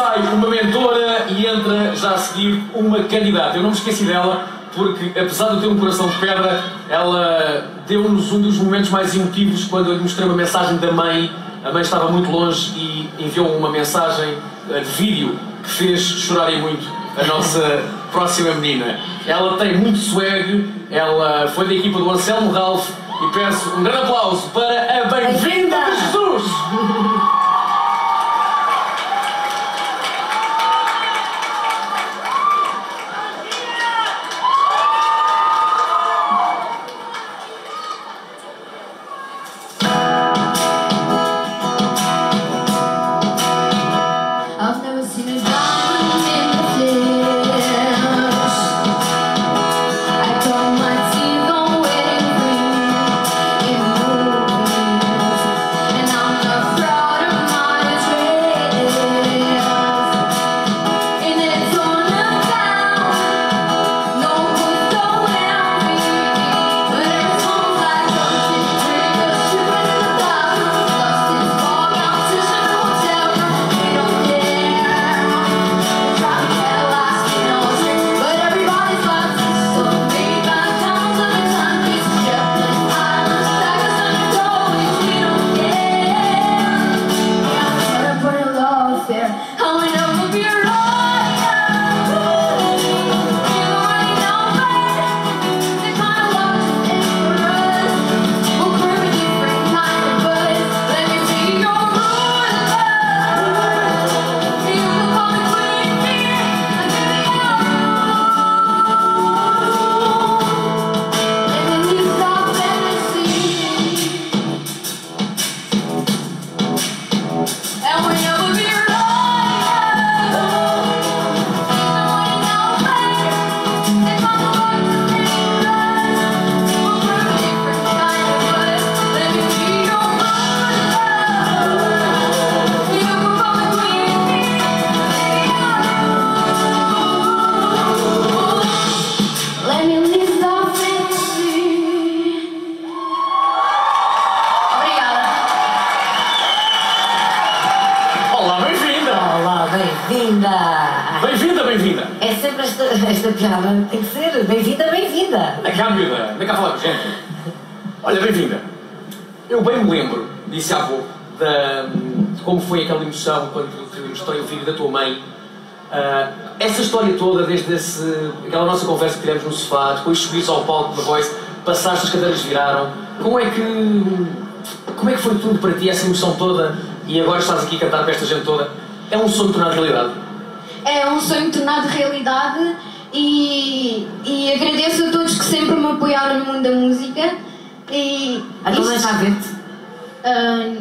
sai uma mentora e entra já a seguir uma candidata. Eu não me esqueci dela porque, apesar de ter um coração de pedra, ela deu-nos um dos momentos mais emotivos quando eu lhe mostrei uma mensagem da mãe. A mãe estava muito longe e enviou uma mensagem eh, de vídeo que fez chorar e muito a nossa próxima menina. Ela tem muito swag, ela foi da equipa do Anselmo Ralph e peço um grande aplauso para a Bem-vinda de Jesus! bem-vinda! Bem-vinda, bem-vinda! É sempre esta, esta piada, tem que ser. Bem-vinda, bem-vinda! Anda cá, miúda, anda cá falar com gente. Olha, bem-vinda. Eu bem me lembro, disse pouco, da, de como foi aquela emoção quando te mostrei o vídeo da tua mãe. Ah, essa história toda, desde esse, aquela nossa conversa que tivemos no sofá, depois subires ao palco da Voice, passaste, as cadeiras viraram. Como é que. Como é que foi tudo para ti, essa emoção toda, e agora estás aqui a cantar para esta gente toda? É um sonho tornado realidade. É um sonho tornado realidade e, e agradeço a todos que sempre me apoiaram no mundo da música. E A mãe isto- a ver-te, Ah,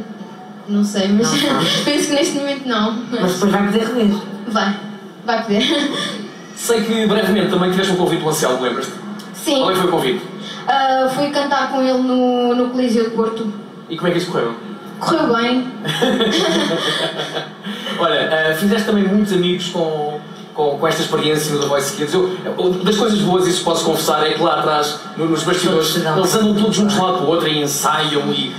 não sei, mas Não, não. penso que neste momento não. mas depois vai poder rever. Vai, vai poder. Sei que brevemente também tiveste um convite do Anselmo, lembras-te? Sim, Qual é que foi o convite? ah, fui cantar com ele no, no Coliseu de Porto. E como é que isso correu? Correu bem. Olha, eh, fizeste também muitos amigos com, com, com esta experiência no The Voice Kids. Eu, das coisas boas, isso posso confessar, é que lá atrás, no- nos bastidores, eles andam todos juntos de um lado para o outro e ensaiam e.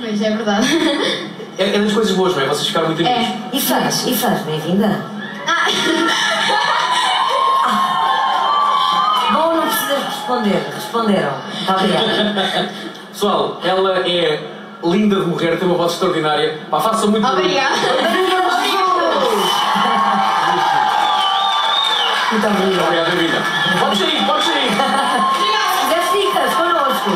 Pois é verdade. É, é das coisas boas, não é? Vocês ficaram muito amigos. É. E faz, e faz, bem-vinda. Ah, Bom, não precisas responder, responderam. Muito obrigada. Pessoal, ela é linda de morrer, tem uma voz extraordinária. Pá, façam muito obrigada. Muito obrigada. Obrigado. Podes sair, podes sair. Se quiser, ficas connosco.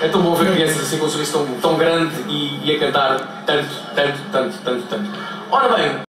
É tão bom ver crianças assim com um sorriso tão, tão grande e, e a cantar tanto, tanto, tanto, tanto, tanto. Ora bem,